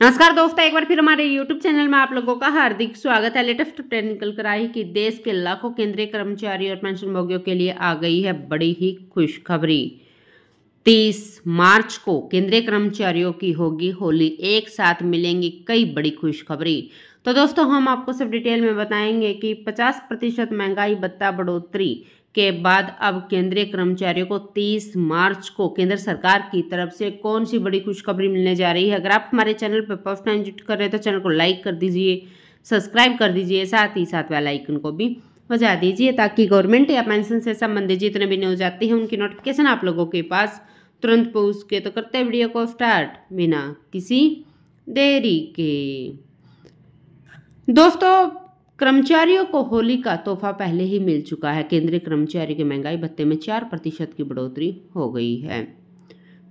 नमस्कार दोस्तों, एक बार फिर हमारे YouTube चैनल में आप लोगों का हार्दिक स्वागत है। लेटेस्ट अपडेट निकल कर आई कि देश के लाखों केंद्रीय कर्मचारी और पेंशन भोगियों के लिए आ गई है बड़ी ही खुशखबरी। 30 मार्च को केंद्रीय कर्मचारियों की होगी होली, एक साथ मिलेंगी कई बड़ी खुशखबरी। तो दोस्तों, हम आपको सब डिटेल में बताएँगे कि 50 प्रतिशत महँगाई भत्ता बढ़ोतरी के बाद अब केंद्रीय कर्मचारियों को 30 मार्च को केंद्र सरकार की तरफ़ से कौन सी बड़ी खुशखबरी मिलने जा रही है? अगर आप हमारे चैनल पर फ़र्स्ट टाइम विज़िट कर रहे हैं तो चैनल को लाइक कर दीजिए, सब्सक्राइब कर दीजिए, साथ ही साथ वाला आइकन को भी बजा दीजिए ताकि गवर्नमेंट या पेंशन से संबंधित जितने भी न्यूज़ आती हैं, उनकी नोटिफिकेशन आप लोगों के पास तुरंत पहुँच के तो करते हैं वीडियो को स्टार्ट बिना किसी देरी के। दोस्तों कर्मचारियों को होली का तोहफा पहले ही मिल चुका है। केंद्रीय कर्मचारी के महँगाई भत्ते में चार प्रतिशत की बढ़ोतरी हो गई है।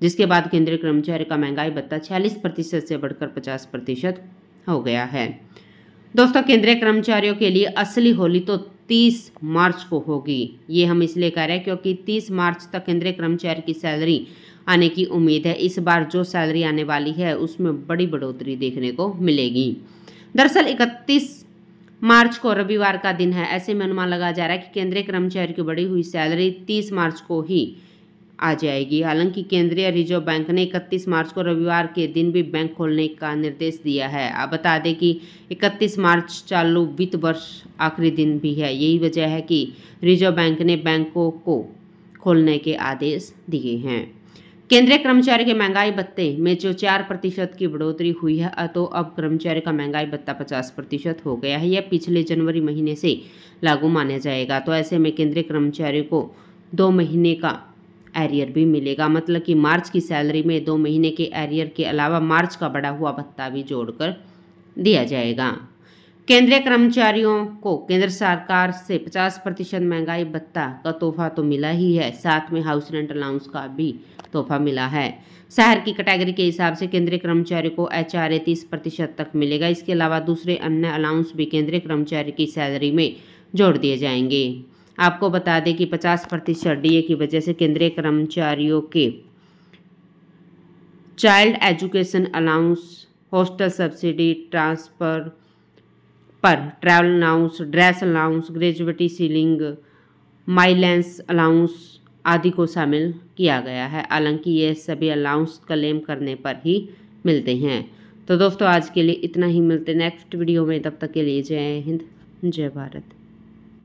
जिसके बाद केंद्रीय कर्मचारी का महँगाई भत्ता छियालीस प्रतिशत से बढ़कर पचास प्रतिशत हो गया है। दोस्तों, केंद्रीय कर्मचारियों के लिए असली होली तो 30 मार्च को होगी। ये हम इसलिए कह रहे हैं क्योंकि 30 मार्च तक केंद्रीय कर्मचारी की सैलरी आने की उम्मीद है। इस बार जो सैलरी आने वाली है, उसमें बड़ी बढ़ोतरी देखने को मिलेगी। दरअसल इकतीस मार्च को रविवार का दिन है। ऐसे में अनुमान लगाया जा रहा है कि केंद्रीय कर्मचारी की बढ़ी हुई सैलरी 30 मार्च को ही आ जाएगी। हालाँकि केंद्रीय रिज़र्व बैंक ने 31 मार्च को रविवार के दिन भी बैंक खोलने का निर्देश दिया है। आप बता दें कि 31 मार्च चालू वित्त वर्ष आखिरी दिन भी है। यही वजह है कि रिज़र्व बैंक ने बैंकों को खोलने के आदेश दिए हैं। केंद्रीय कर्मचारी के महँगाई भत्ते में जो चार प्रतिशत की बढ़ोतरी हुई है तो अब कर्मचारी का महँगाई भत्ता पचास प्रतिशत हो गया है। यह पिछले जनवरी महीने से लागू माना जाएगा। तो ऐसे में केंद्रीय कर्मचारी को दो महीने का एरियर भी मिलेगा। मतलब कि मार्च की सैलरी में दो महीने के एरियर के अलावा मार्च का बढ़ा हुआ भत्ता भी जोड़कर दिया जाएगा। केंद्रीय कर्मचारियों को केंद्र सरकार से 50 प्रतिशत महँगाई भत्ता का तोहफा तो मिला ही है। साथ में हाउस रेंट अलाउंस का भी तोहफा मिला है। शहर की कैटेगरी के हिसाब से केंद्रीय कर्मचारी को एच आर तीस प्रतिशत तक मिलेगा। इसके अलावा दूसरे अन्य अलाउंस भी केंद्रीय कर्मचारी की सैलरी में जोड़ दिए जाएँगे। आपको बता दें कि 50 प्रतिशत डी की वजह से केंद्रीय कर्मचारियों के child education allowance, hostel subsidy, transfer पर travel allowance dress allowance gratuity ceiling mileage allowance आदि को शामिल किया गया है। हालाँकि ये सभी अलाउंस क्लेम करने पर ही मिलते हैं। तो दोस्तों, आज के लिए इतना ही। मिलते नेक्स्ट वीडियो में। तब तक के लिए जय हिंद, जय भारत।